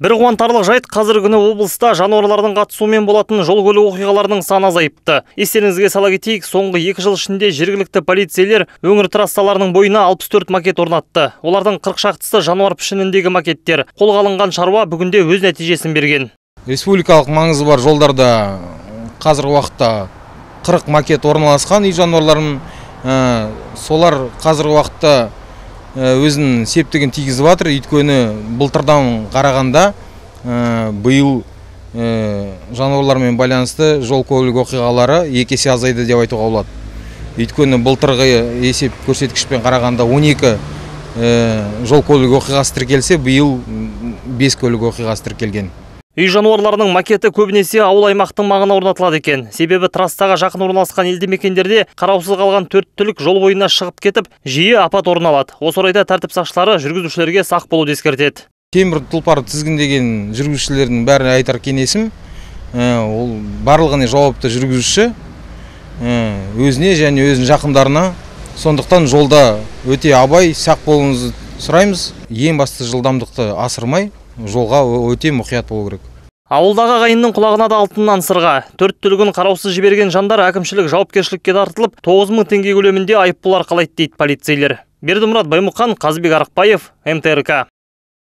бір қуантарлық жайт қазіргі күні облыста жануарлардың қатысуымен болатын жол көлік оқиғаларының саны азайыпты. Естеріңізге сала кетейік соңғы екі жыл ішінде жергілікті полицейлер өңір трассаларының бойына 64 макет орнатты. Олардың қырық шақтысы жануар пішініндегі макеттер. Қолға алынған шаруа бүгінде өз нәтижесін берген. Республикалық маңызы бар жолдарда қазіргі уақытта 40 макет орналасқан үй жануарларын солар қазіргі уақытта өзінің септігін тигізіп жатыр өйткені былтырдан қарағанда ә, биыл ә, жануарлармен байланысты жол көлік оқиғалары екі есе азайды деп айтуға болады. Өйткені былтырғы есеп көрсеткішпен қарағанда 12 ә, жол көлік оқиғасы тіркелсе биыл 5 көлік оқиғасы тіркелген. Үй жануарларының макеті көбінесе ауыл аймақтың маңына орнатылады екен. Себебі трассаға жақын орналасқан елді мекендерде қараусыз қалған төрт түлік жол бойына шығып кетіп жиі апат орын алады. Осы орайда тәртіп сақшылары жүргізушілерге сақ болуды ескертеді. Темір тұлпар тізгіндеген жүргізушілердің бәріне айтар кеңесім ол барлығына жауапты жүргізуші өзіне және өзінің жақындарына. Сондықтан жолда өте абай сақ болуыңызды сұраймыз. Ең басты жылдамдықты асырмай жолға өте мұқият болу керек. Ауылдағы ағайынның құлағына да алтыннан сырға. Төрт түлігін қараусыз жіберген жандар әкімшілік жауапкершілікке тартылып тоғыз мың теңге көлемінде айыппұл арқалайды дейді полицейлер. Бердімұрат баймұқан қазбек арықбаев мтрк